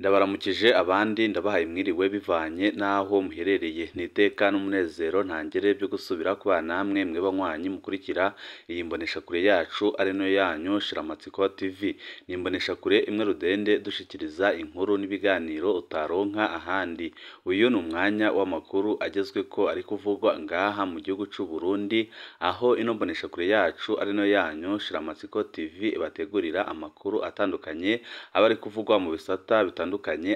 Ndabaramukije abandi ndabahaye mwiriwe bivanye n'aho muherereye. Ni iteka n'umunezero ntangere byo gusubira kubana namwe mwe banywanyi mukurikira iyi mboneshakure yacu ari na yo yanyu Shiramatsiko TV ni imboneshakure imwe rudende dushikiriza inkuru n'ibiganiro utaronka ahandi. Uyu ni umwanya w'amakuru agezwe ko ari kuvugwa ngaha mu gihugu c'u Burundi aho ino mboneshakure yacu ari na yo yanyu Shiramatsiko TV ibategurira amakuru atandukanye aba ari kuvugwa mu bisata bitandukanye.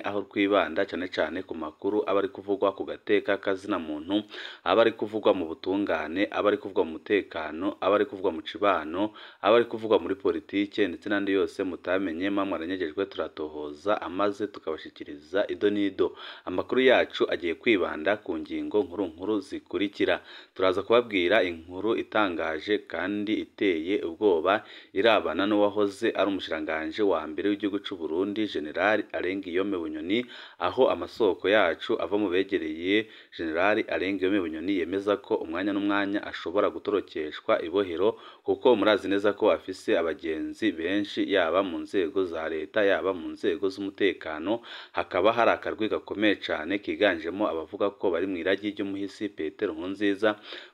Aho twibanda cyane cyane ku makuru aba ari kuvugwa ku gateka kazina muntu aba ari kuvugwa mu butungane aba ari kuvugwa mu mutekano aba ari kuvugwa mu cibano aba ari kuvugwa muri politike ndetse n'andi yose mutamenye mamwe aranyegejwe turatohoza amaze tukabashikiriza ido n'ido. Amakuru yacu agiye kwibanda ku ngingo nkuru nkuru zikurikira. Turaza kubabwira inkuru itangaje kandi iteye ubwoba irabana n'uwahoze ari umushikiranganji wa mbere w'igihugu c'u Burundi General Alengiyome Bunyoni aho amasoko yacu ava mu begereye General Alengiyome Bunyoni yemeza ko umwanya n'umwanya ashobora gutorokeshwa ibohero kuko murazi neza ko afise abagenzi benshi yaba mu nzego za leta yaba mu nzego z'umutekano. Hakaba hari akarwi gakomeye cane kiganjemo abavuga ko bari mu iragi ry'umuhisi Petero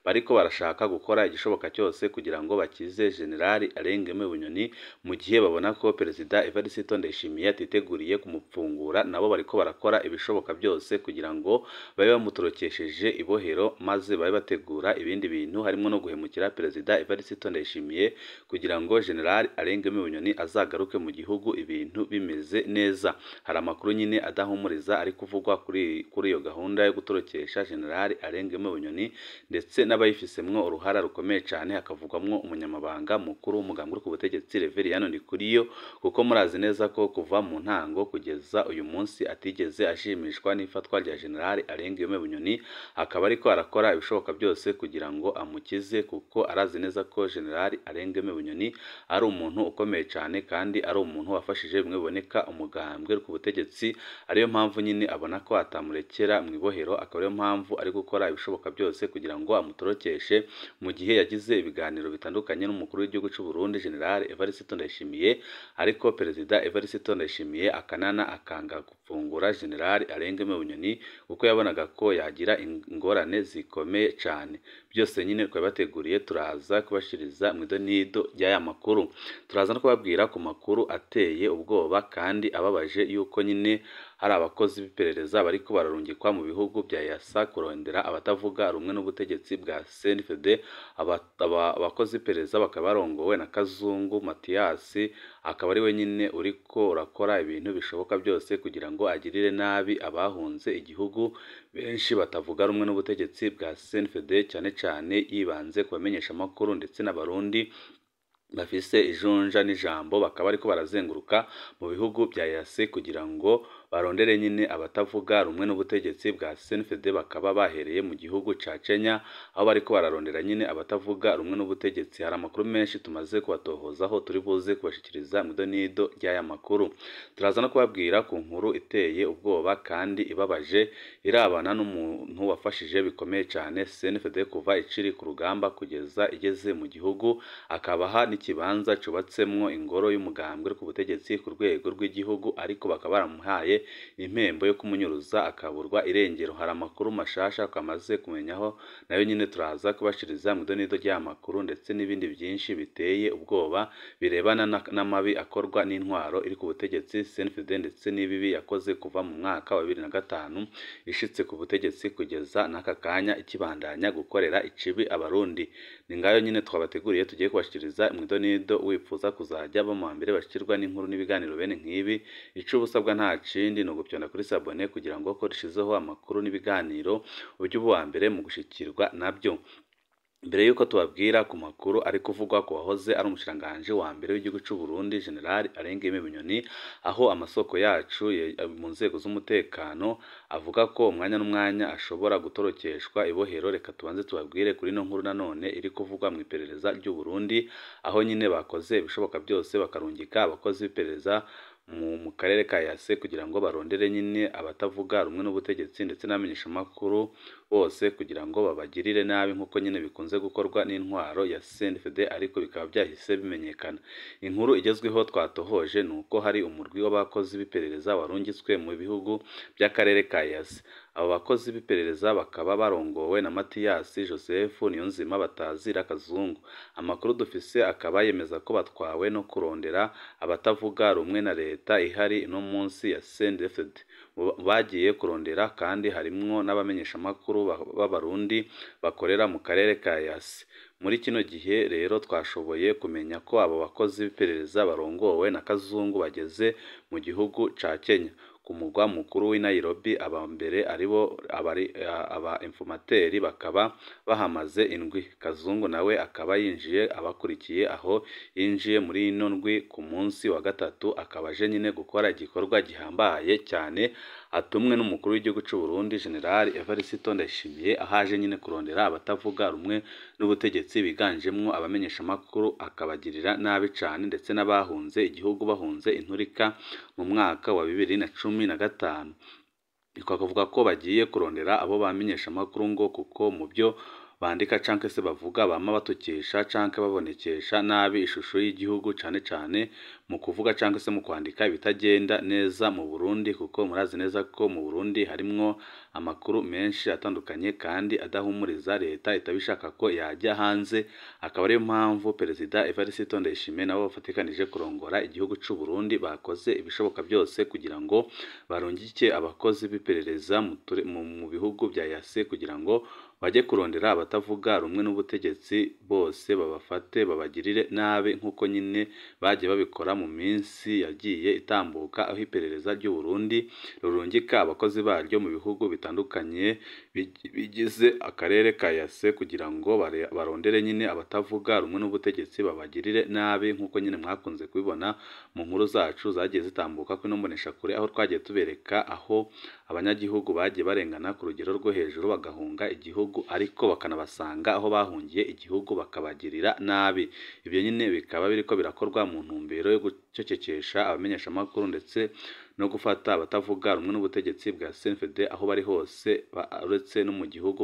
bariko barashaka gukora igishoboka cyose kugira ngo bakize General Alengiyome Bunyoni mu gihe babona ko Perezida Evariste Ndayishimiye atiteguriye kumupfungura nabo bariko barakora ibishoboka byose kugira ngo babe bamutorokesheje ibohero maze babe bategura ibindi bintu harimo no guhemukira Perezida Evariste Ndayishimiye kugira ngo General Alengiyome Bunyoni azagaruke mu gihugu ibintu bimeze neza. Hari amakuru nyine adahumuriza ari kuvugwa kuri kuri iyo gahunda yo gutorokesha General Alengiyome Bunyoni ndetse n'abayifisemwo uruhara rukomeye cyane hakavugwamwo umunyamabanga mukuru w'umugambi uri ku butegetsi Reveriyano Ndikuriyo kuko murazi neza ko kuva mu ntango kugeza uyu munsi atigeze ashimishwa n'ifatwa rya General Alengiyome Bunyoni akaba ariko arakora ibishoboka byose kugira ngo amukize kuko arazi neza ko General Alengiyome Bunyoni ari umuntu ukomeye cyane kandi ari umuntu wafashije bimwe biboneka umugambwe ku butegetsi ariyo mpamvu nyine abona ko atamurekera mu ibohero akaba ariyo mpamvu ari gukora ibishoboka byose kugira ngo amutorokeshe mu gihe yagize ibiganiro bitandukanye n'umukuru w'igihugu cy'u Burundi General Evariste Ndayishimiye ariko Perezida Evariste Ndayishimiye akanana akanga gufungura General Alengiyome Bunyoni kuko yabonaga ko yagira ingorane zikomeye cyane byose nyine twabateguriye turaza kubashiriza mu idonido ry'aya makuru. Turaza no kubabwira ku makuru ateye ubwoba kandi ababaje yuko nyine hari abakozi b'iperereza bariko bararungikwa mu bihugu bya yasa kurondera abatavuga rumwe n'ubutegetsi bwa CNFD abakozi b'iperereza bakaba barongowe na Kazungu Mathias akaba ari we nyine uriko urakora ibintu bishoboka byose kugira ngo agirire nabi abahunze igihugu. Benshi batavuga rumwe n'ubutegetsi bwa CNFD cyane cyane yibanze ku bamenyesha amakuru ndetse n'abarundi bafise ijunja n'ijambo bakaba ariko barazenguruka mu bihugu bya yase kugira ngo barondere nyine abatavuga rumwe n'ubutegetsi bwa CNFD bakaba bahereye mu gihugu ca Kenya aho bariko bararondera nyine abatavuga rumwe n'ubutegetsi. Hari amakuru menshi tumaze kubatohozaho turi buze kubashikiriza mu idonido ry'aya makuru. Turaza no kubabwira ku nkuru iteye ubwoba kandi ibabaje irabana n'umuntu wafashije bikomeye cyane CNFD kuva iciri ku rugamba kugeza igeze mu gihugu akabaha n'ikibanza cubatsemwo ingoro y'umugambwe ku butegetsi ku rwego rw'igihugu ariko bakaba baramuhaye impembo yo kumunyuruza akaburwa irengero. Hari amakuru mashasha twamaze kumenyaho na yo nyine turaza kubashiriza mu idonido ry'amakuru ndetse n'ibindi byinshi biteye ubwoba birebana n'amabi akorwa n'intwaro iri ku butegetsi. CNFD ndetse n'ibibi yakoze kuva mu mwaka wa bibiri na gatanu ishitse ku butegetsi kugeza n'aka kanya ikibandanya gukorera icibi abarundi. Ni ngayo nyine twabateguriye tugiye kubashikiriza mu idonido wifuza kuzajya bo mu mbere bashikirwa n'inkuru n'ibiganiro bene nk'ibi. Ico ubusabwa nta kindi ni ugupyonda kuri sabone kugira ngo ko dushizeho amakuru n'ibiganiro ujye uba uwa mbere mu gushikirwa na byo. Mbere y'uko tubabwira ku makuru ari kuvugwa ku wahoze ari umushikiranganji wa mbere w'igihugu cy'u Burundi General Alengiyeme Bunyoni aho amasoko yacu mu nzego z'umutekano avuga ko umwanya n'umwanya ashobora gutorokeshwa. Ibohero reka tubanze tubabwire kuri no nkuru nanone iri kuvugwa mu iperereza ry'u Burundi aho nyine bakoze ibishoboka byose bakarungika abakozi b'iperereza mu karere ka yase kugira ngo barondere nyine abatavuga rumwe n'ubutegetsi ndetse n'abamenyeshamakuru bose kugira ngo babagirire nabi nk'uko nyine bikunze gukorwa n'intwaro ya CNDD ariko bikaba byahise bimenyekana. Inkuru igezweho twatohoje ni uko hari umurwi w'abakozi b'iperereza warungitswe mu bihugu by'akarere ka EAC abo bakozi b'iperereza bakaba barongowe na Matiyasi Joseph Niyonzima batazira kazungu. Amakuru dufise akaba yemeza ko batwawe no kurondera abatavuga rumwe na leta ihari no munsi ya CNDD bagiye kurondera kandi harimwo n'abamenyeshamakuru b'abarundi bakorera mu karere ka EAC muri kino gihe rero twashoboye kumenya ko abo bakozi b'iperereza barongowe na Kazungu bageze mu gihugu ca Kenya. Ku mugwa mukuru w'i Nairobi aba mbere ari bo aba informateri bakaba bahamaze indwi. Kazungu nawe akaba yinjiye abakurikiye aho yinjiye muri ino ndwi ku munsi wa gatatu akaba aje nyine gukora igikorwa gihambaye cyane atumwe n'umukuru w'igihugu cy'u Burundi General Evariste Ndayishimiye ahaje nyine kurondera abatavuga rumwe n'ubutegetsi biganjemwo abamenyeshamakuru akabagirira nabi cyane ndetse n'abahunze igihugu bahunze inturika mu mwaka wa bibiri na cumi na gatanu. Bikavuga ko bagiye kurondera abo bamenyeshamakuru ngo kuko mu byo bandika canke se bavuga bama batukisha canke babonekesha nabi ishusho y'igihugu cane cane mu kuvuga canke se mu kwandika ibitagenda neza mu Burundi kuko murazi neza ko mu Burundi harimwo amakuru menshi atandukanye kandi adahumuriza leta itabishaka ko yajya hanze. Akaba ariyo mpamvu perezida Evariste Ndayishimiye nabo bafatikanije kurongora igihugu cy'u Burundi bakoze ibishoboka byose kugira ngo barungike abakozi b'iperereza mu bihugu bya EAC kugira ngo bajye kurondera abatavuga rumwe n'ubutegetsi bose babafate babagirire nabi nk'uko nyine bagiye babikora mu minsi yagiye itambuka aho iperereza ry'u Burundi rurungika abakozi baryo mu bihugu bitandukanye bigize akarere ka EAC kugira ngo barondere nyine abatavuga rumwe n'ubutegetsi babagirire nabi nk'uko nyine mwakunze kubibona mu nkuru zacu zagiye zitambuka kuri nombonesha kure aho twagiye tubereka aho abanyagihugu bagiye barengana ku rugero rwo hejuru bagahunga igihugu ariko bakanabasanga aho bahungiye igihugu bakabagirira nabi. Ibyo nyine bikaba biriko birakorwa mu ntumbero yo gucecekesha abamenyeshamakuru ndetse no gufata abatavuga rumwe n'ubutegetsi bwa CNDD aho bari hose uretse no mu gihugu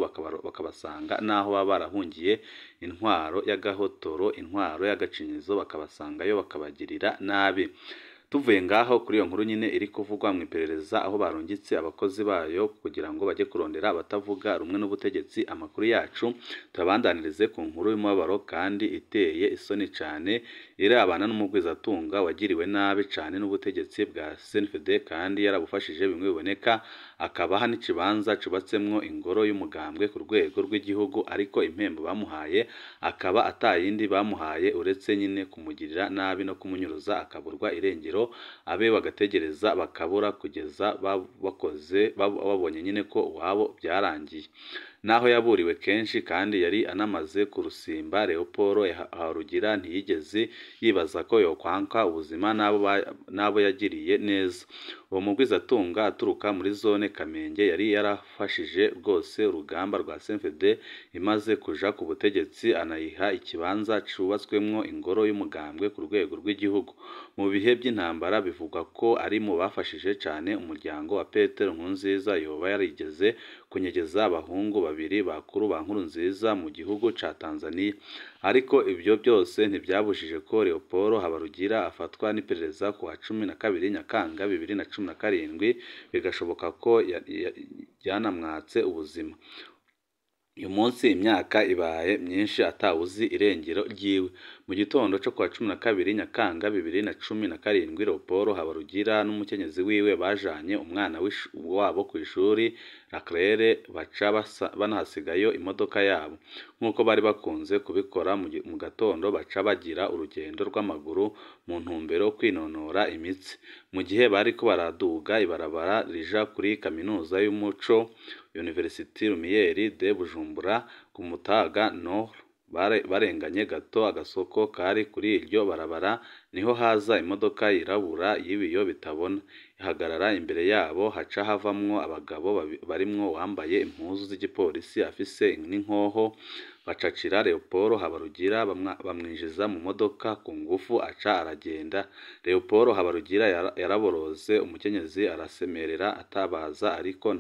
bakabasanga n'aho baba barahungiye intwaro y'agahotoro intwaro y'agacinyizo bakabasangayo bakabagirira nabi. Tuvuye ngaho kuri iyo nkuru nyine iri kuvugwa mu iperereza aho barungitse abakozi bayo kugira ngo bajye kurondera abatavuga rumwe n'ubutegetsi amakuru yacu. Turabandanirize ku nkuru y'umubabaro kandi iteye isoni cyane irabana n'umugwizatunga wagiriwe nabi cyane n'ubutegetsi bwa CNDD kandi yarabufashije bimwe biboneka. Akabaha n'ikibanza cubatsemwo ingoro y'umugambwe ku rwego rw'igihugu ariko impembo bamuhaye akaba atayindi bamuhaye uretse nyine kumugirira nabi no kumunyuruza akaburwa irengero. Abe bagategereza bakabura kugeza bakoze babonye nyine ko uwabo byarangiye. Naho yaburiwe kenshi kandi yari anamaze kurusimba Leopold Harugira ntiyigeze yibaza ko yokwanka ubuzima n'abo yagiriye neza. Uwo mugwizatunga aturuka muri zone Kamenge yari yarafashije rwose urugamba rwa CNDD imaze kuja ku butegetsi anayiha ikibanza cubatswemwo ingoro y'umugambwe ku rwego rw'igihugu. Mu bihe by'intambara bivugwa ko ari mu bafashije cyane umuryango wa Petero Nkurunziza yoba yarigeze kunyegeza abahungu babiri bakuru ba Nkurunziza mu gihugu ca Tanzania. Ariko ibyo byose ntibyabujije ko Leopold Habarugira afatwa n'iperereza ku wa cumi na kabiri Nyakanga bibiri na cumi na karindwi bigashoboka ko byanamwatse ubuzima. Uyu munsi imyaka ibaye myinshi atawuzi irengero ryiwe. Mu gitondo cyo kuwa cumi na kabiri Nyakanga bibiri na cumi na karindwi Leopold Habarugira n'umukenyezi wiwe bajanye umwana wabo ku ishuri Claire baca banahasigayo imodoka yabo. Nk'uko bari bakunze kubikora mu gatondo baca bagira urugendo rw'amaguru mu ntumbero yo kwinonora imitsi. Mu gihe bariko baraduga ibarabara rija kuri kaminuza y'umuco Université Lumière de Bujumbura ku Mutaga Nord. Barenganye gato agasoko kari kuri iryo barabara ni ho haza imodoka yirabura y'ibiyo bitabona. Ihagarara imbere yabo haca havamwo abagabo barimwo uwambaye impuzu z'igipolisi afise n'inkoho bacacira Leopold Habarugira bamwinjiza mu modoka ku ngufu aca aragenda. Leopold Habarugira yaraboroze umukenyezi arasemerera atabaza ariko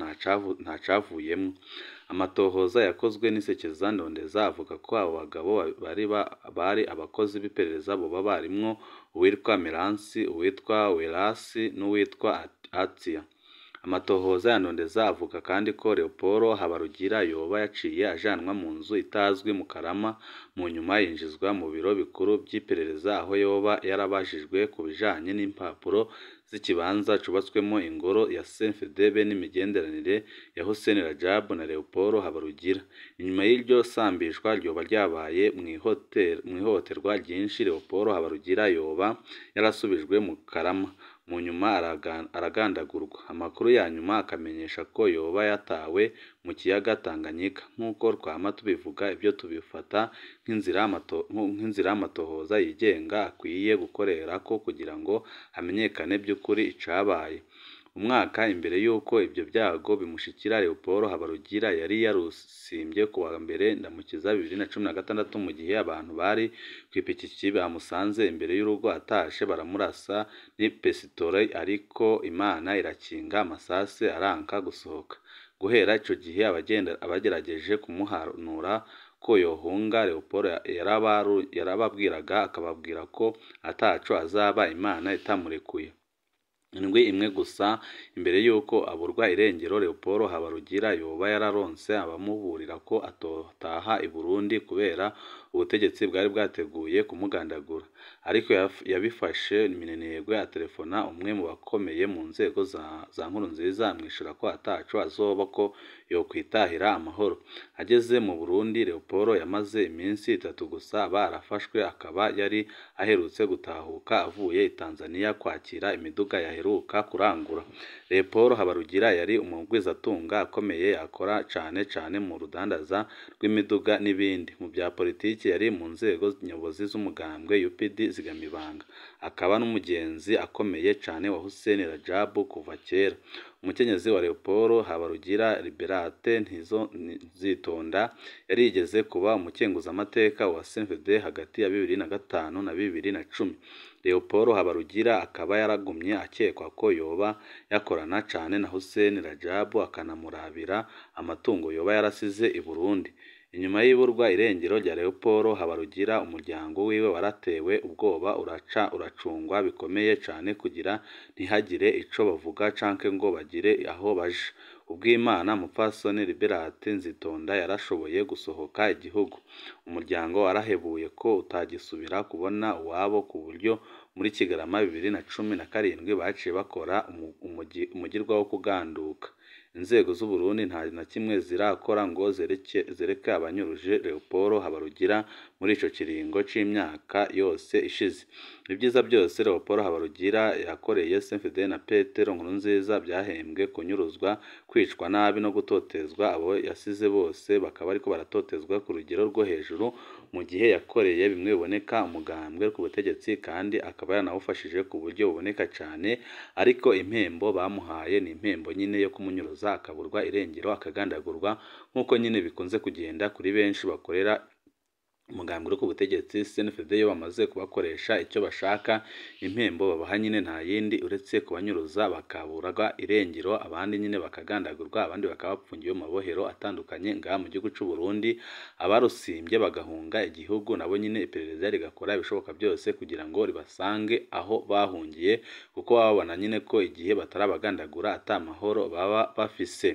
ntacavuyemwo amatohoza yakozwe n'isekeza ndondeza avuga ko abo bagabo bari abakozi b'iperereza boba barimwo uwitwa Meransi uwitwa Werasi n'uwitwa Atia amatohoza ya ndondeza avuga kandi ko Leopold Habarugira yoba yaciye ajanwa mu nzu itazwi mu Karama mu nyuma yinjizwa mu biro bikuru by'iperereza aho yoba yarabajijwe ku bijanye n'impapuro z'ikibanza cubatswemo ingoro ya Senfedebe n'imigenderanire ya Hussein Rajab na Leopold Habarugira. Inyuma y'iryo sambishwa ryoba ryabaye mu ihohoterwa ryinshi Leopold Habarugira yoba yarasubijwe mu Karama. Mu nyuma aragandagurwa. Amakuru ya nyuma akamenyesha ko yoba yatawe mu kiyaga Tanganyika. Nk'uko twama tubivuga ibyo tubifata nk'inzira y'amatohoza yigenga akwiye gukorerako kugira ngo hamenyekane by'ukuri icabaye umwaka imbere y'uko ibyo byago bimushikira Leopold Habarugira yari yarusimbye ku wa mbere Ndamukiza bibiri na cumi na gatandatu mu gihe abantu bari ku ipikipiki bamusanze imbere y'urugo atashe baramurasa n'ipesitore ariko Imana irakinga amasase aranka gusohoka. Guhera ico gihe abagerageje kumuhanura ko yohunga Leopold yarababwiraga akababwira ko ataco azaba Imana itamurekuye. Indwi imwe gusa imbere y'uko aburwa irengero Leopold Habarugira yoba yararonse abamuburira ko atotaha i Burundi kubera ubutegetsi bwari bwateguye kumugandagura. Ariko yabifashe minenegwe atelefona umwe mu bakomeye mu nzego za Nkurunziza amwishura ko ataco azoba ko yokwitahira amahoro. Ageze mu Burundi Leopold yamaze iminsi itatu gusa aba arafashwe akaba yari aherutse gutahuka avuye i Tanzania kwakira imiduga yaheruka kurangura. Leopold Habarugira yari umugwizatunga akomeye akora cane cane mu rudandaza rw'imiduga n'ibindi. Mu bya politiki yari mu nzego nyobozi z'umugambwe UPD zigamibanga. Akaba n'umugenzi akomeye cane wa Hussein Rajab kuva kera. Umukenyezi wa Leopold Habarugira Liberate Ntizitonda yarigeze kuba umukenguzamateka wa CNDD hagati ya bibiri na gatanu na bibiri na cumi. Leopold Habarugira akaba yaragumye akekwa ko yoba yakorana cane na Hussein Rajab akanamurabira amatungo yoba yarasize i Burundi. Inyuma y'iburwa irengero rya Leopold Habarugira umuryango wiwe waratewe ubwoba uraca uracungwa bikomeye cane kugira ntihagire ico bavuga canke ngo bagire aho baja. ubw'Imana Mupfasoni Liberate Nzitonda yarashoboye gusohoka igihugu. Umuryango warahebuye ko utagisubira kubona uwabo ku buryo muri Kigarama bibiri na cumi na karindwi baciye bakora umugirwa wo kuganduka. Inzego z'u Burundi nta na kimwe zirakora ngo zereke abanyuruje Leopold Habarugira muri ico kiringo c'imyaka yose ishize. Ibyiza byose Leopold Habarugira yakoreye CNDD na Petero Nkurunziza byahembwe kunyuruzwa kwicwa nabi no gutotezwa abo yasize bose bakaba ariko baratotezwa ku rugero rwo hejuru mu gihe yakoreye bimwe biboneka umugambwe ku butegetsi kandi akaba yanawufashije ku buryo buboneka cane ariko impembo bamuhaye ni impembo nyine yo kumunyuruza akaburwa irengero akagandagurwa nk'uko nyine bikunze kugenda kuri benshi bakorera umugambi uri ku butegetsi CNFD iyo bamaze kubakoresha icyo bashaka impembo babaha nyine nta yindi uretse kubanyuruza bakaburwa irengero abandi nyine bakagandagurwa abandi bakaba bapfungiwe mu mabohero atandukanye ngaha mu gihugu cy'u Burundi abarusimbye bagahunga igihugu nabo nyine iperereza rigakora ibishoboka byose kugira ngo ribasange aho bahungiye kuko babona nyine ko igihe batarabagandagura ata mahoro baba bafise.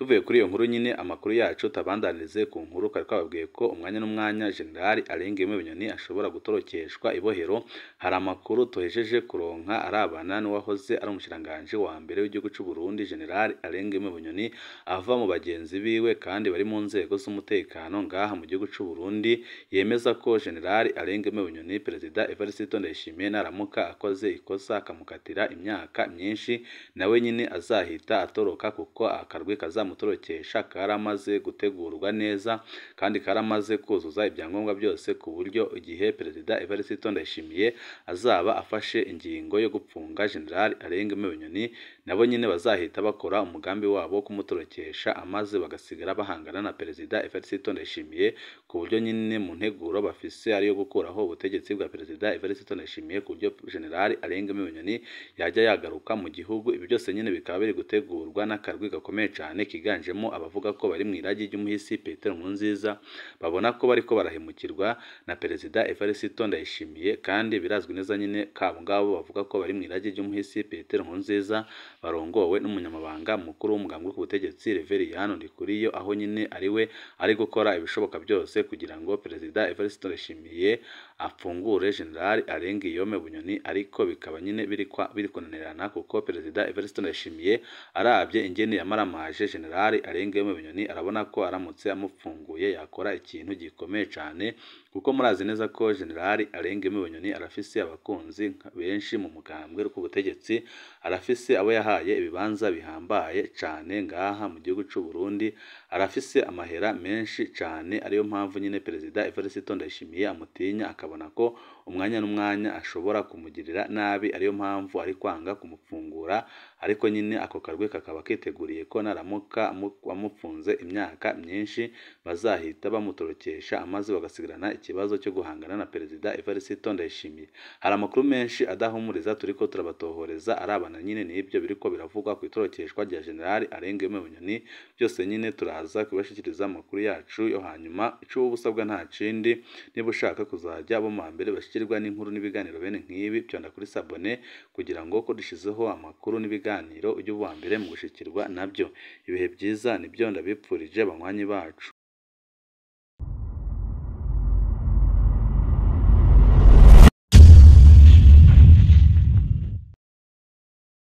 Tuvuye kuri iyo nkuru nyine amakuru yacu tabandanirize ku nkuru kari twababwiye ko umwanya n'umwanya generali Alengeme Bunyoni ashobora gutorokeshwa ibohero hari amakuru tuhejeje kuronka arabana n'uwahoze ari umushiranganji wa mbere w'igihugu cy'u Burundi generali Alengeme Bunyoni ava mu bagenzi biwe kandi bari mu nzego z'umutekano ngaha mu gihugu cy'u Burundi. Yemeza ko generali Alengeme Bunyoni perezida Evariste Ndayishimiye naramuka akoze ikosa akamukatira imyaka myinshi nawe nyine azahita atoroka kuko akarwi kazamu mutorokesha karamaze gutegurwa neza kandi karamaze kuzuza ibyangombwa byose ku buryo igihe perezida Evariste Ndayishimiye azaba afashe ingingo yo gupfunga General Alengeme Bunyoni nabo nyine bazahita bakora umugambi wabo wo kumutorokesha amaze bagasigara bahangana na Perezida Evariste Ndayishimiye ku buryo nyine mu nteguro bafise ariyo gukuraho ubutegetsi bwa Perezida Evariste Ndayishimiye ku buryo General Arengemo Bunyoni yajya yagaruka mu gihugu. Ibi byose nyine bikaba biri gutegurwa n'akarwi gakomeye cyane kiganjemo abavuga ko bari mu iragi ry'umuhisi Petero Nkurunziza babona ko bariko barahemukirwa na Perezida Evariste Ndayishimiye kandi birazwi neza nyine kabo ngabo bavuga ko bari mu iragi ry'umuhisi Petero Nkurunziza barongowe n'umunyamabanga mukuru w'umugambwe ku butegetsi Reveriyani Ndikuriyo aho nyine ari we ari gukora ibishoboka byose kugira ngo Perezida Evariste Ndayishimiye afungure General Arengiyome Bunyoni ariko bikaba nyine biri kunanirana kuko Perezida Evariste Ndayishimiye arabye ingene yamaramaje. General Arengiyome Bunyoni arabona ko aramutse amufunguye yakora ikintu gikomeye cyane kuko murazi neza ko General Arengiyome Bunyoni arafise abakunzi benshi mu mugambwe k'ubutegetsi arafise abo yahaye ibibanza bihambaye cyane ngaha mu gihugu cy'u Burundi arafise amahera menshi cyane ariyo mpamvu nyine Perezida Evariste Ndayishimiye amutinya akabona ko umwanya n'umwanya ashobora kumugirira nabi ariyo mpamvu ari kwanga kumufungura ariko nyine ako karwe kakaba kiteguriye ko naramuka wamufunze imyaka myinshi bazahita bamutorokesha amaze bagasigarana ikibazo cyo guhangana na Perezida Evariste Ndayishimiye. Hari amakuru menshi adahumuriza turi ko turabatohoreza arabana nyine n'ibyo biriko biravugwa ku itorokeshwa rya General Arengiyome Bunyoni byose nyine turaza kubashikiriza amakuru yacu yo hanyuma icyo ubusabwa usabwa nta kindi niba ushaka kuzajya bo mbere bashikirwa n'inkuru n'ibiganiro bene nk'ibi byonda kuri sabone kugira ngo ko dushizeho amakuru n'ibiganiro ujye uba mbere mu gushikirwa na byo. Ibihe byiza ni byo ndabipfurije banywanyi bacu.